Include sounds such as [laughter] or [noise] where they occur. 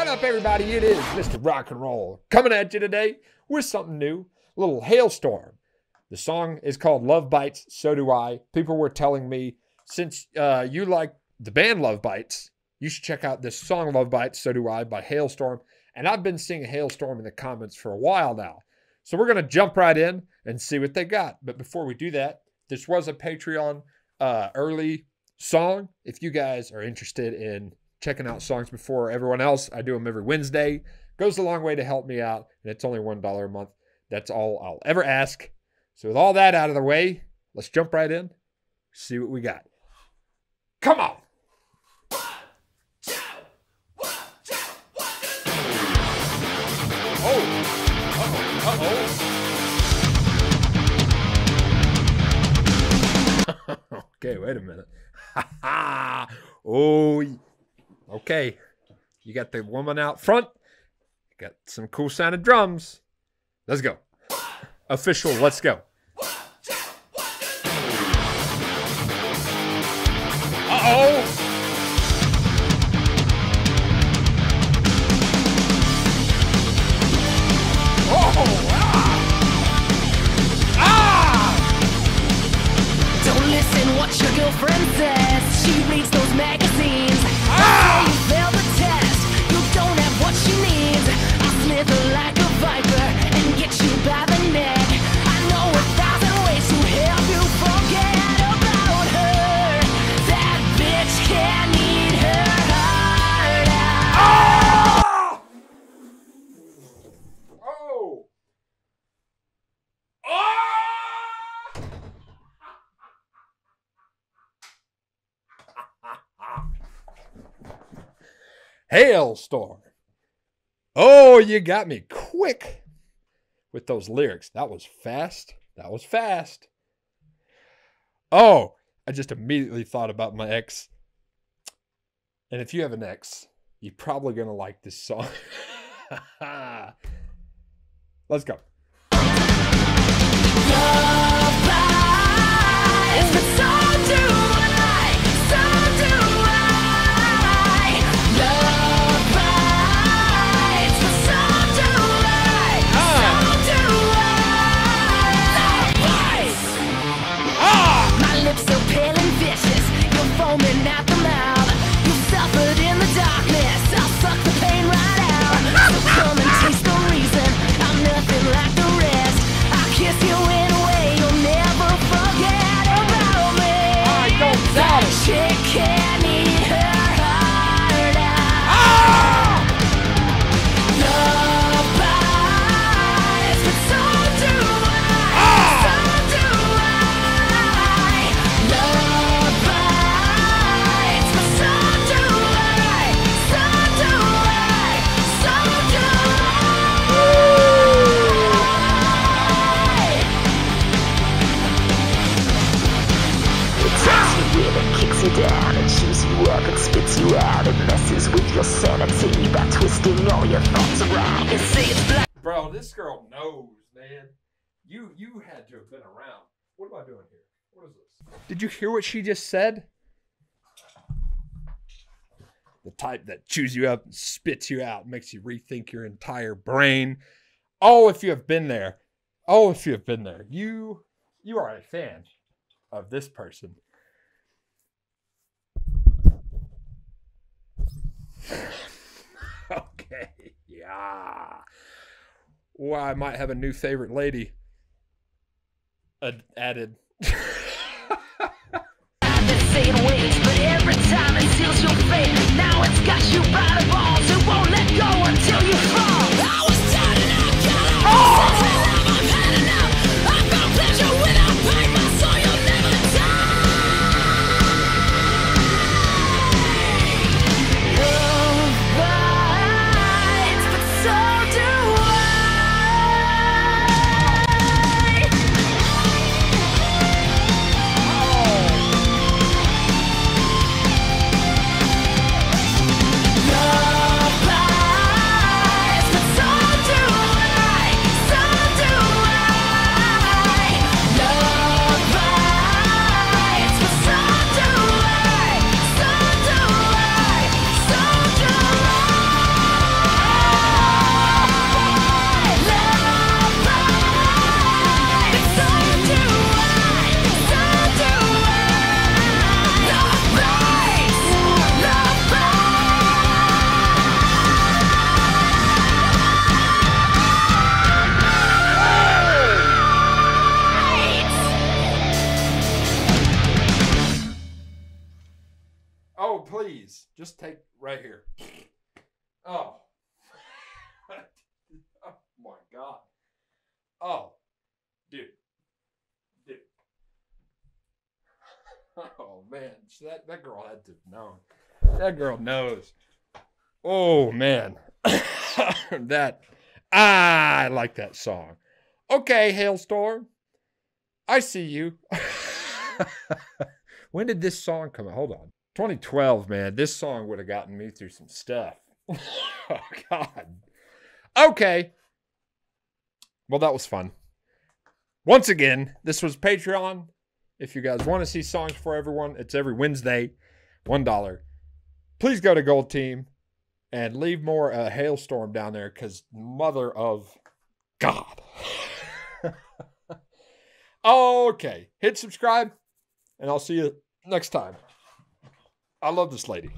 What up, everybody? It is Mr. Rock and Roll coming at you today with something new. A little Halestorm. The song is called Love Bites, So Do I. People were telling me since uh, you like the band Love Bites, you should check out this song Love Bites, So Do I by Halestorm. And I've been seeing Halestorm in the comments for a while now. So we're going to jump right in and see what they got. But before we do that, this was a Patreon uh, early song. If you guys are interested in checking out songs before everyone else, I do them every Wednesday. Goes a long way to help me out, and it's only $1 a month. That's all I'll ever ask. So, with all that out of the way, let's jump right in, see what we got. Come on. [laughs] Okay, wait a minute. [laughs] oh, okay. You got the woman out front. Got some cool sounding drums. Let's go. Official, let's go. Uh-oh. Oh, ah. Ah. Don't listen what your girlfriend says. Halestorm. Oh, you got me quick with those lyrics. That was fast. That was fast. Oh, I just immediately thought about my ex. And if you have an ex, you're probably going to like this song. [laughs] Let's go. You down and chews you up and spits you out. It messes with your sanity by twisting all your thoughts around. You see, it's black. Bro, this girl knows, man. You you had to have been around. What am I doing here? What is this? Did you hear what she just said? The type that chews you up and spits you out, makes you rethink your entire brain. Oh, if you have been there. Oh, if you have been there. You you are a fan of this person. [laughs] okay. Yeah. Well, I might have a new favorite lady ad- added. [laughs] Just take right here. Oh. [laughs] oh my God. Oh. Dude. Dude. [laughs] Oh man. That, that girl had to know. That girl knows. Oh man. [laughs] that I like that song. Okay, Halestorm. I see you. when did this song come out? Hold on. 2012, man. This song would have gotten me through some stuff. [laughs] oh, God. Okay. Well, that was fun. Once again, this was Patreon. If you guys want to see songs for everyone, it's every Wednesday, $1. Please go to Gold Team and leave more uh, Halestorm down there because mother of God. [laughs] okay. Hit subscribe, and I'll see you next time. I love this lady.